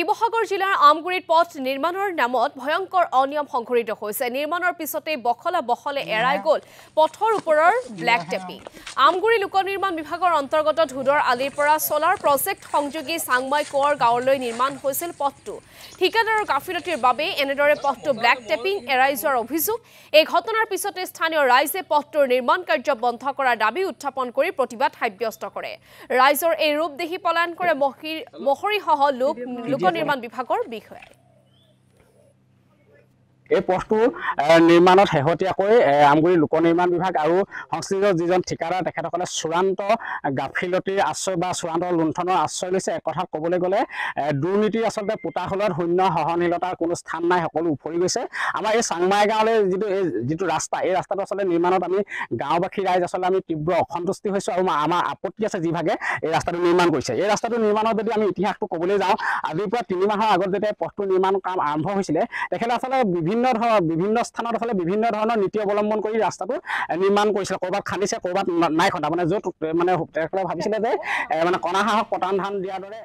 শিৱসাগৰ জিলাৰ আমগুৰিত পথ নিৰ্মাণৰ নামত ভয়ংকৰ অনিয়ম সংঘটিত হৈছে। নিৰ্মাণৰ পিছতেই বখলা বখলে এৰাই গ'ল পথৰ ওপৰৰ ব্লেক টেপিং। আমগুৰি লোক নিৰ্মাণ বিভাগৰ অন্তৰ্গত ধুদৰ আলিৰ পৰা চলাৰ প্ৰজেক্ট সংযোগী চাংমাই কোঁৱৰ গাঁৱলৈ নিৰ্মাণ হৈছিল পথটো। ঠিকাদাৰৰ গাফিলতিৰ বাবেই এনেদৰে পথটো ব্লেক টেপিং এৰাই যোৱাৰ অভিযোগ। এই ঘটনাৰ পিছতে স্থানীয় ৰাইজে পথটোৰ নিৰ্মাণ কাৰ্য বন্ধ কৰাৰ দাবী উত্থাপন কৰি প্ৰতিবাদ সাব্যস্ত কৰে। ৰাইজৰ এই ৰূপ দেখি পলায়ন কৰে মহৰীসহ লোক নিৰ্মাণ বিভাগৰ বিষয়াই। এই পথটো নিৰ্মাণত শেহতীয়াকৈ আমগুৰি লোক নিৰ্মাণ বিভাগ আৰু সংশ্লিষ্ট যিজন ঠিকাদাৰ তেখেতসকলে চূড়ান্ত গাফিলতিৰ আশ্ৰয় বা চূড়ান্ত লুণ্ঠনৰ আশ্ৰয় লৈছে। এক কথাত ক'বলৈ গ'লে দুৰ্নীতিৰ আচলতে পোতাশলত শূন্য সহনশীলতাৰ কোনো স্থান নাই সকলো উফৰি গৈছে। আমাৰ এই চাংমাই গাঁৱলৈ যিটো এই যিটো ৰাস্তা এই ৰাস্তাটো আচলতে নিৰ্মাণত আমি গাঁওবাসী ৰাইজ আচলতে আমি তীব্ৰ অসন্তুষ্টি হৈছোঁ আৰু আমাৰ আপত্তি আছে যিভাগে এই ৰাস্তাটো নিৰ্মাণ কৰিছে। এই ৰাস্তাটো নিৰ্মাণত যদি আমি ইতিহাসটো ক'বলৈ যাওঁ আজিৰ পৰা তিনি মাহৰ আগত যেতিয়া পথটো নিৰ্মাণ কাম আৰম্ভ হৈছিলে তেখেতে আচলতে বিভিন্ন ধৰণৰ বিভিন্ন স্থানত হ'লে বিভিন্ন ধৰণৰ নীতি অৱলম্বন কৰি ৰাস্তাটো নিৰ্মাণ কৰিছিলে। ক'ৰবাত খান্দিছে ক'ৰবাত নাই খন্দা মানে য'ত মানে তেখেতে ভাবিছিলে যে মানে কণা হাঁহক পতান ধান দিয়াৰ দৰে